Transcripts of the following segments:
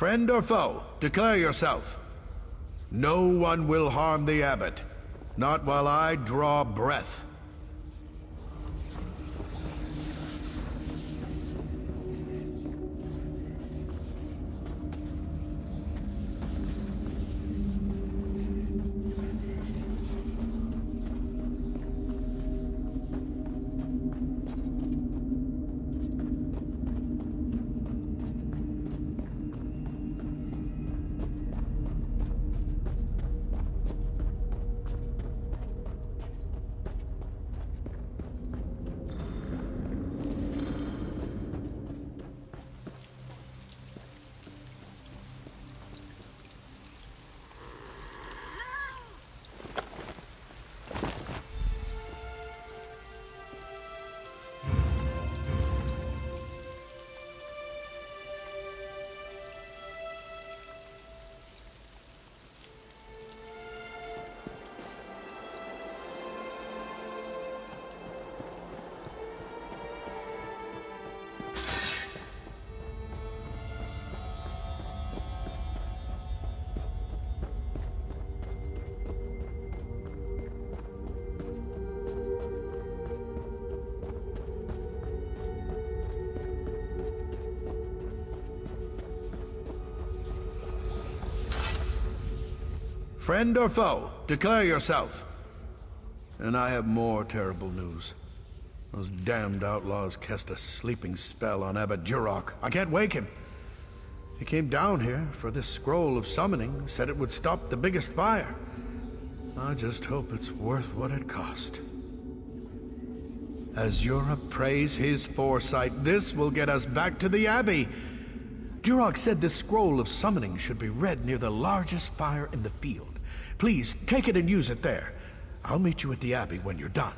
Friend or foe, declare yourself. No one will harm the abbot. Not while I draw breath. Friend or foe, declare yourself. And I have more terrible news. Those damned outlaws cast a sleeping spell on Abbot Durak. I can't wake him. He came down here for this scroll of summoning, said it would stop the biggest fire. I just hope it's worth what it cost. Azura praise his foresight, this will get us back to the Abbey. Durak said this scroll of summoning should be read near the largest fire in the field. Please, take it and use it there. I'll meet you at the Abbey when you're done.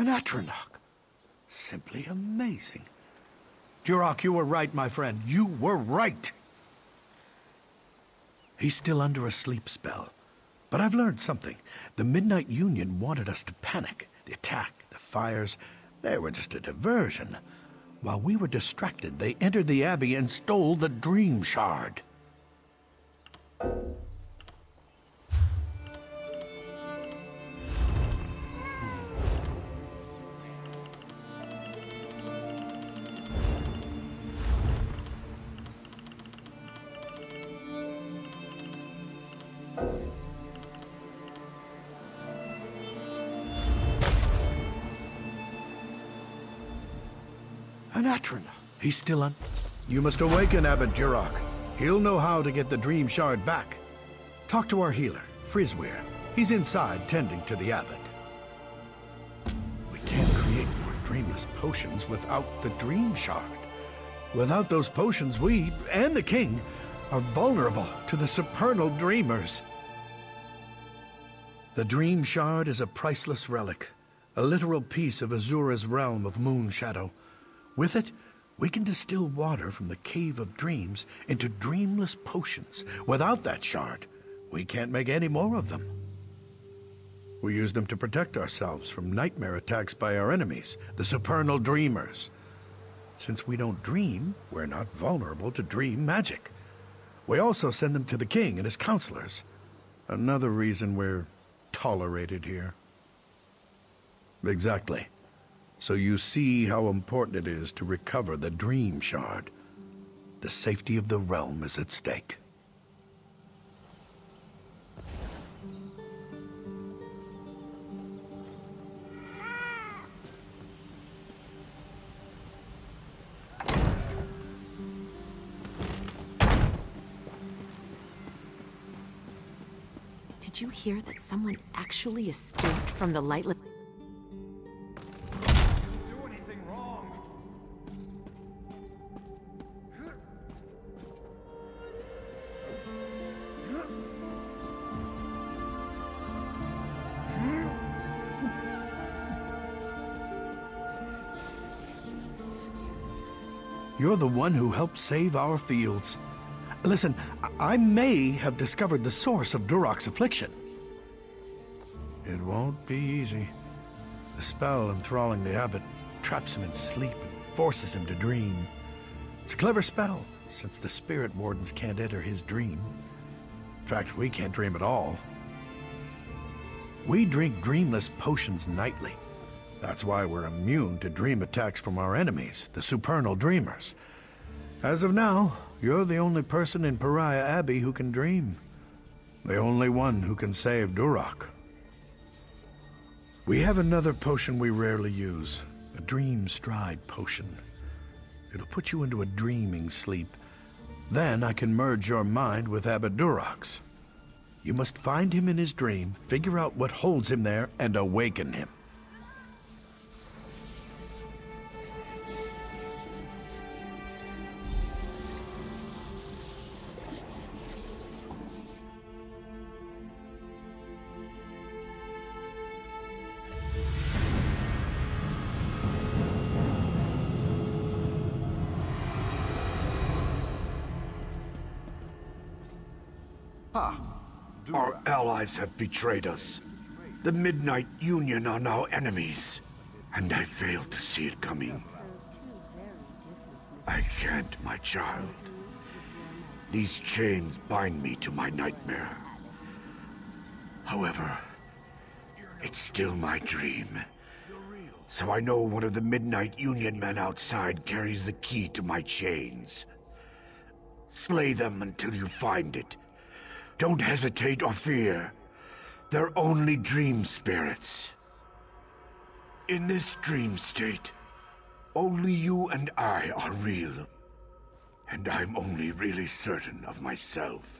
An Atronach. Simply amazing. Durak, you were right, my friend. You were right. He's still under a sleep spell. But I've learned something. The Midnight Union wanted us to panic. The attack, the fires. They were just a diversion. While we were distracted, they entered the Abbey and stole the Dream Shard. He's still on. You must awaken Abbot Durak. He'll know how to get the Dream Shard back. Talk to our healer, Frizweir. He's inside tending to the Abbot. We can't create more dreamless potions without the Dream Shard. Without those potions, we, and the King, are vulnerable to the supernal dreamers. The Dream Shard is a priceless relic, a literal piece of Azura's realm of moon shadow. With it, we can distill water from the Cave of Dreams into dreamless potions. Without that shard, we can't make any more of them. We use them to protect ourselves from nightmare attacks by our enemies, the supernal dreamers. Since we don't dream, we're not vulnerable to dream magic. We also send them to the king and his counselors. Another reason we're tolerated here. Exactly. So you see how important it is to recover the Dream Shard. The safety of the realm is at stake. Did you hear that someone actually escaped from the Lightless? One who helped save our fields. Listen, I may have discovered the source of Durak's affliction. It won't be easy. The spell enthralling the abbot traps him in sleep and forces him to dream. It's a clever spell, since the spirit wardens can't enter his dream. In fact, we can't dream at all. We drink dreamless potions nightly. That's why we're immune to dream attacks from our enemies, the supernal dreamers. As of now, you're the only person in Pariah Abbey who can dream. The only one who can save Durak. We have another potion we rarely use, a dream stride potion. It'll put you into a dreaming sleep. Then I can merge your mind with Abbot Durak's. You must find him in his dream, figure out what holds him there, and awaken him. Allies have betrayed us. The Midnight Union are now enemies. And I failed to see it coming. I can't, my child. These chains bind me to my nightmare. However, it's still my dream. So I know one of the Midnight Union men outside carries the key to my chains. Slay them until you find it. Don't hesitate or fear. They're only dream spirits. In this dream state, only you and I are real. And I'm only really certain of myself.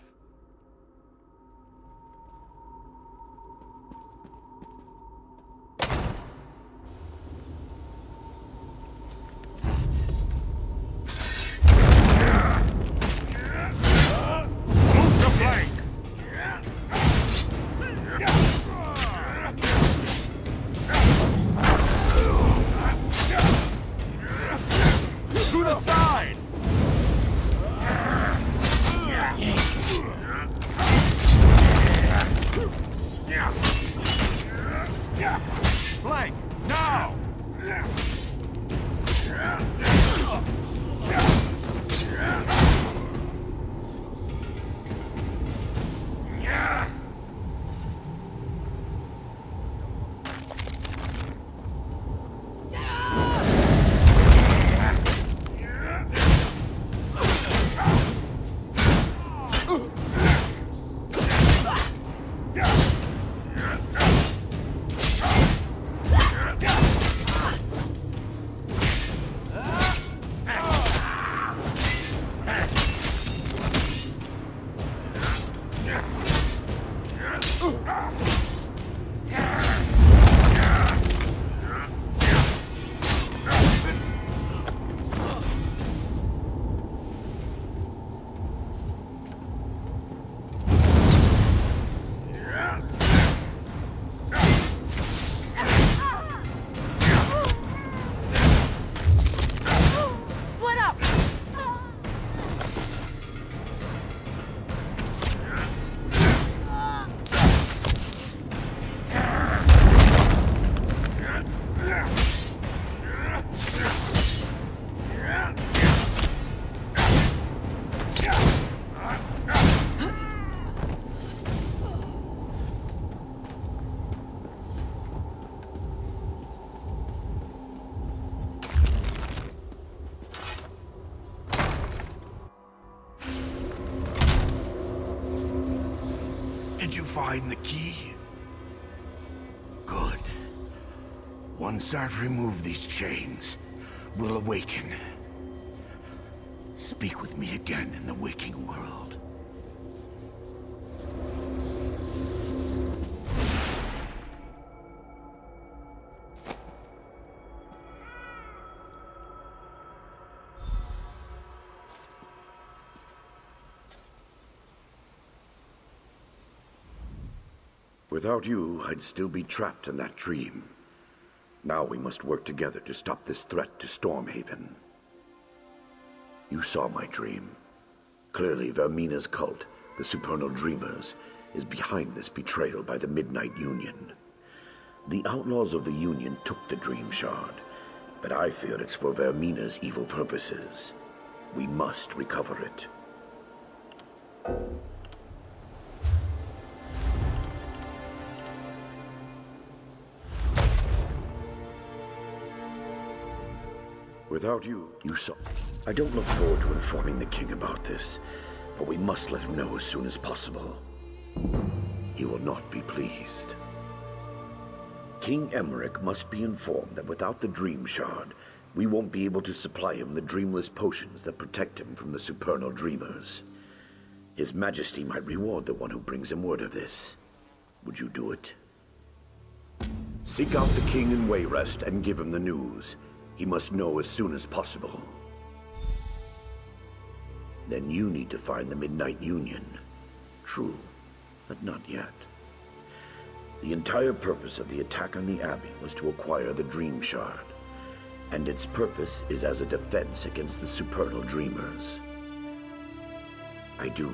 Find the key? Good. Once I've removed these chains, we'll awaken. Speak with me again in the waking world. Without you, I'd still be trapped in that dream. Now we must work together to stop this threat to Stormhaven. You saw my dream. Clearly, Vaermina's cult, the Supernal Dreamers, is behind this betrayal by the Midnight Union. The outlaws of the Union took the Dream Shard, but I fear it's for Vaermina's evil purposes. We must recover it. Without you, you saw. I don't look forward to informing the king about this, but we must let him know as soon as possible. He will not be pleased. King Emmerich must be informed that without the Dream Shard, we won't be able to supply him the dreamless potions that protect him from the supernal dreamers. His Majesty might reward the one who brings him word of this. Would you do it? Seek out the king in Wayrest and give him the news. He must know as soon as possible. Then you need to find the Midnight Union. True, but not yet. The entire purpose of the attack on the Abbey was to acquire the Dream Shard, and its purpose is as a defense against the Supernal Dreamers. I do,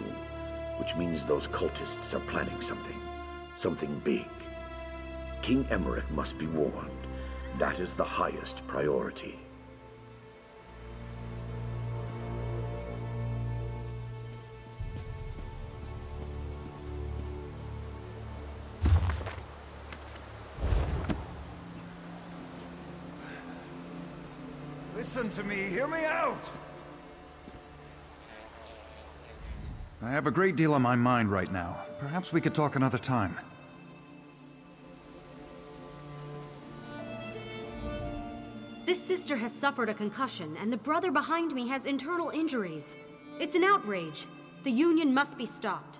which means those cultists are planning something, something big. King Emmerich must be warned. That is the highest priority. Listen to me, hear me out! I have a great deal on my mind right now. Perhaps we could talk another time. Sister has suffered a concussion, and the brother behind me has internal injuries. It's an outrage. The Union must be stopped.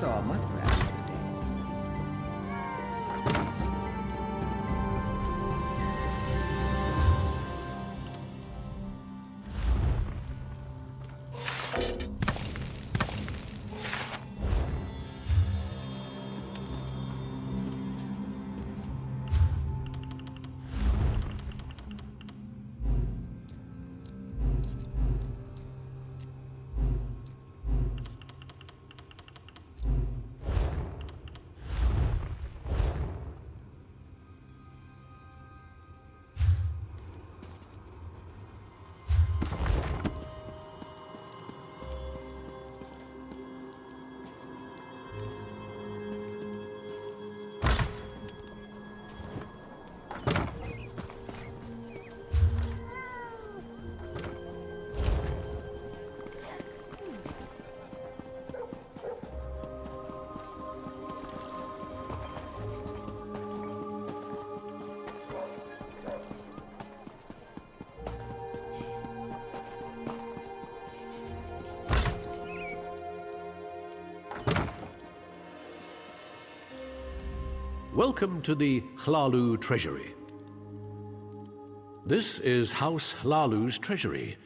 Saw a muckrat Welcome to the Hlaalu Treasury. This is House Hlaalu's treasury,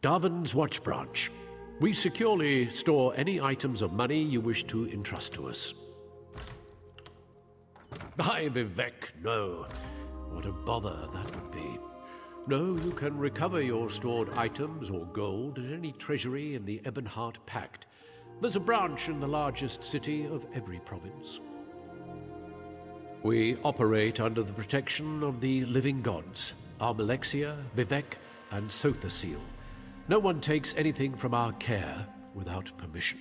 Davon's Watch Branch. We securely store any items of money you wish to entrust to us. By Vivec, no. What a bother that would be. No, you can recover your stored items or gold at any treasury in the Ebonheart Pact. There's a branch in the largest city of every province. We operate under the protection of the living gods, Almalexia, Vivec, and Sotha Sil. No one takes anything from our care without permission.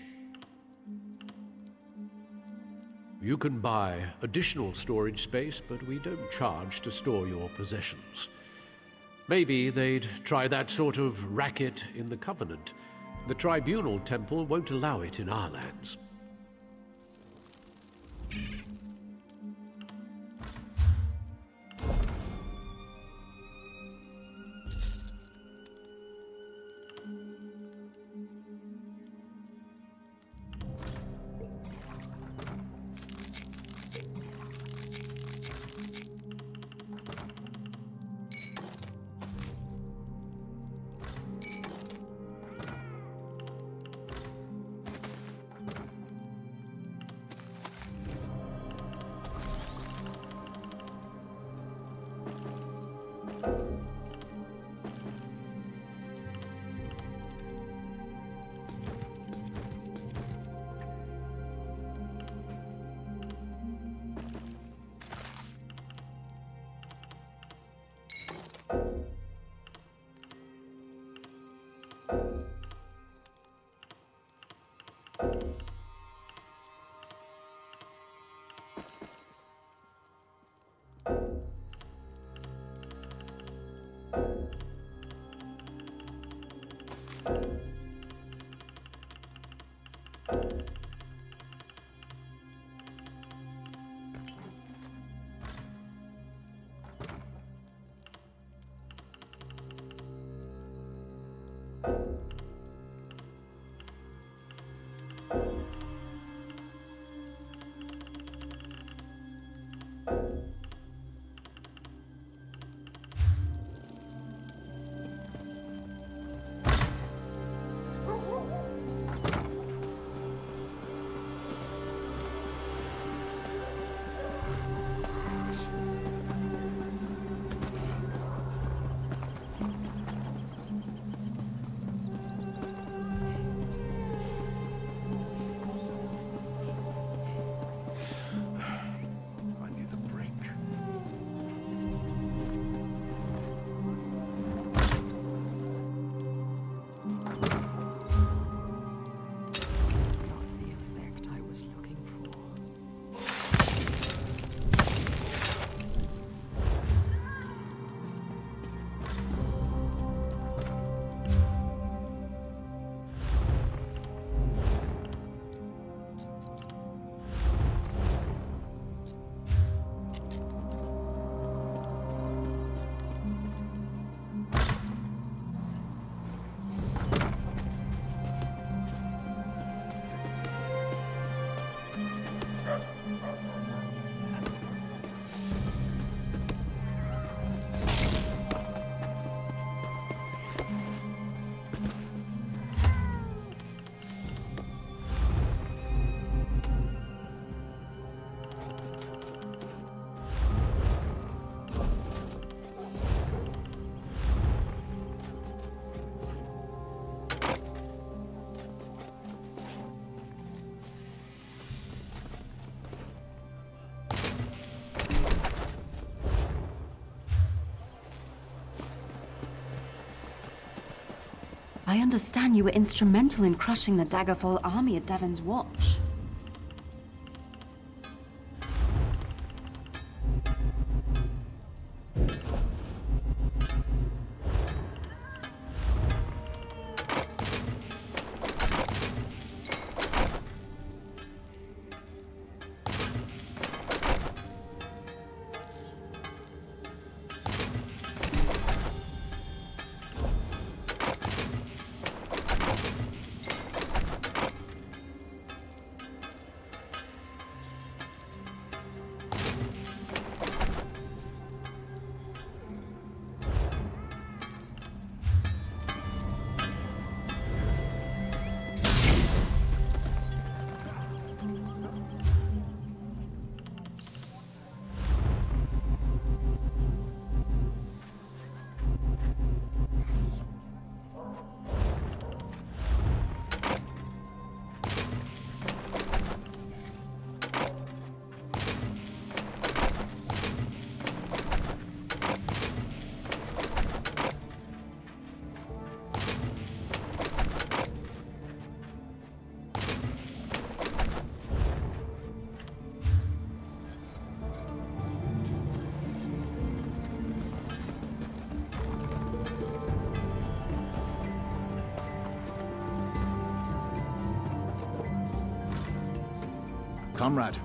You can buy additional storage space, but we don't charge to store your possessions. Maybe they'd try that sort of racket in the Covenant. The Tribunal Temple won't allow it in our lands. I understand you were instrumental in crushing the Daggerfall army at Davon's Watch. Comrade,